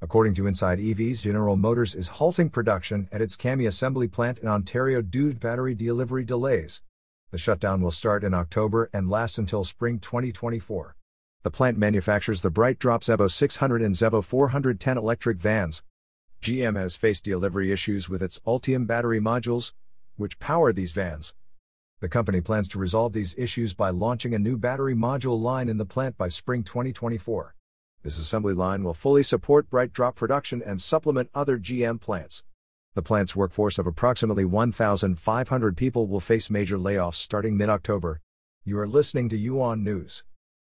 According to Inside EVs, General Motors is halting production at its CAMI assembly plant in Ontario due to battery delivery delays. The shutdown will start in October and last until spring 2024. The plant manufactures the BrightDrop Zevo 600 and Zevo 410 electric vans. GM has faced delivery issues with its Ultium battery modules, which power these vans. The company plans to resolve these issues by launching a new battery module line in the plant by spring 2024. This assembly line will fully support BrightDrop production and supplement other GM plants. The plant's workforce of approximately 1,500 people will face major layoffs starting mid October. You are listening to UON News.